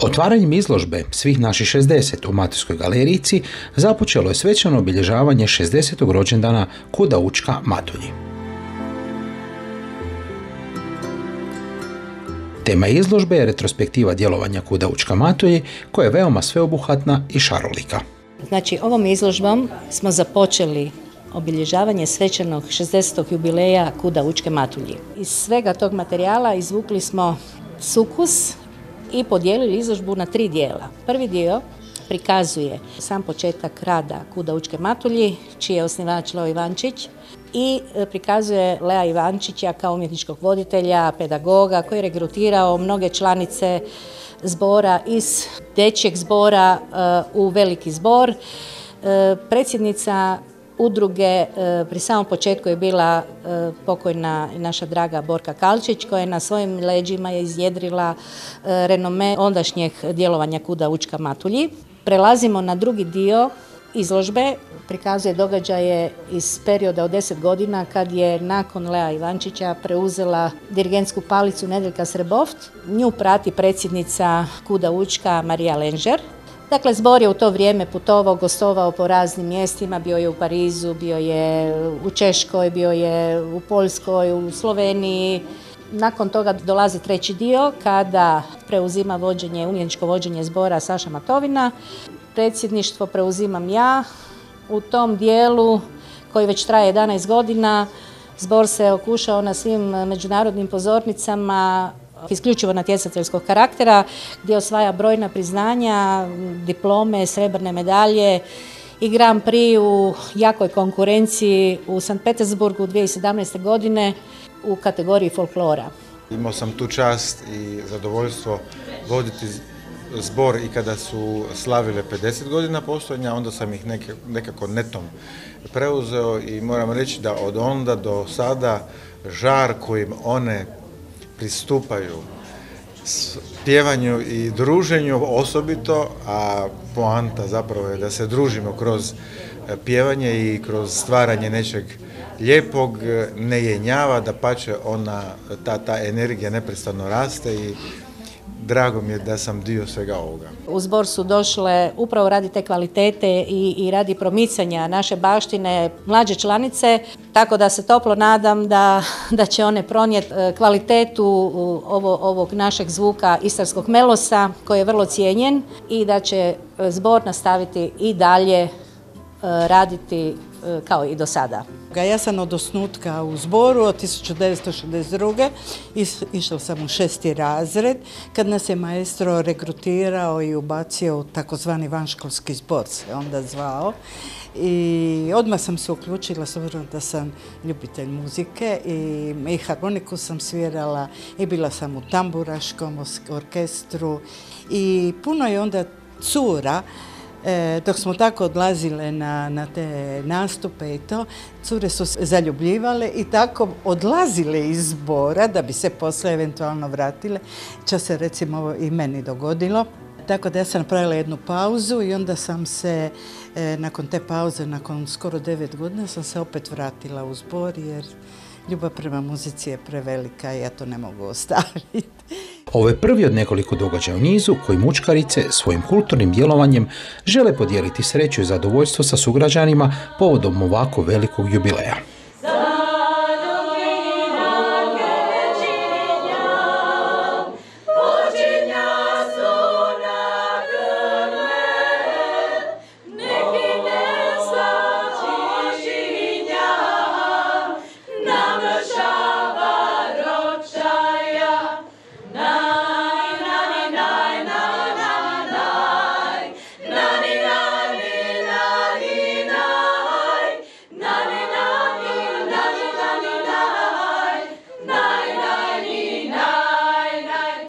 Otvaranjem izložbe svih naših 60 u Matijskoj galerici započelo je svečano obilježavanje 60. rođendana Kuda Učka Matulji. Tema izložbe je retrospektiva djelovanja Kuda Učka Matulji koja je veoma sveobuhvatna i šarolika. Znači, ovom izložbom smo započeli obilježavanje svečanog 60. jubileja Kuda Učke Matulji. Iz svega tog materijala izvukli smo sukus i podijelili izložbu na tri dijela. Prvi dio prikazuje sam početak rada Kuda Učke Matulji, čiji je osnivač Leo Ivančić, i e, prikazuje Lea Ivančića kao umjetničkog voditelja, pedagoga koji je regrutirao mnoge članice zbora iz dečjeg zbora e, u veliki zbor. E, predsjednica udruge e, pri samom početku je bila e, pokojna naša draga Borka Kalčić koja je na svojim leđima izjedrila e, renome ondašnjeg djelovanja Kuda Učka Matulji. Prelazimo na drugi dio izložbe, prikazuje događaje iz perioda od 10 godina kad je nakon Lea Ivančića preuzela dirigentsku palicu Nedeljka Sreboft. Nju prati predsjednica Kuda Učka Marija Lenžer Dakle, zbor je u to vrijeme putovao, gostovao po raznim mjestima, bio je u Parizu, bio je u Češkoj, bio je u Poljskoj, u Sloveniji. Nakon toga dolazi treći dio kada preuzima vođenje, umjetničko vođenje zbora Saša Matovina. Predsjedništvo preuzimam ja. U tom dijelu koji već traje 11 godina zbor se okušao na svim međunarodnim pozornicama isključivo natjecateljskog karaktera gdje osvaja brojna priznanja, diplome, srebrne medalje i Grand Prix u jakoj konkurenciji u St. Petersburgu 2017. godine u kategoriji folklora. Imao sam tu čast i zadovoljstvo voditi zbor i kada su slavile 50 godina postojanja, onda sam ih nekako netom preuzeo i moram reći da od onda do sada žar kojim one pristupaju pjevanju i druženju osobito, a poanta zapravo je da se družimo kroz e, pjevanje i kroz stvaranje nečeg lijepog, ne jenjava, da pače ona, ta, ta energija neprestano raste i drago mi je da sam dio svega ovoga. U zbor su došle upravo radi te kvalitete i, i radi promicanja naše baštine mlađe članice, tako da se toplo nadam da, da će one pronijeti e, kvalitetu ovo, ovog našeg zvuka istarskog melosa koji je vrlo cijenjen i da će e, zbor nastaviti i dalje e, raditi kao i do sada. Ja sam od osnutka u zboru od 1962. Išla sam u šesti razred kad nas je maestro regrutirao i ubacio u takozvani vanškolski zbor se onda zvao. I odmah sam se uključila s obzirom da sam ljubitelj muzike i, i harmoniku sam svirala i bila sam u tamburaškom orkestru i puno je onda cura E, dok smo tako odlazile na, na te nastupe i to, cure su se zaljubljivale i tako odlazile iz zbora da bi se posle eventualno vratile. Čas se recimo i meni dogodilo. Tako da ja sam napravila jednu pauzu i onda sam se, e, nakon te pauze, nakon skoro devet godina, sam se opet vratila u zbor jer ljubav prema muzici je prevelika i ja to ne mogu ostaviti. Ovo je prvi od nekoliko događaja u nizu koji mučkarice svojim kulturnim djelovanjem žele podijeliti sreću i zadovoljstvo sa sugrađanima povodom ovako velikog jubileja.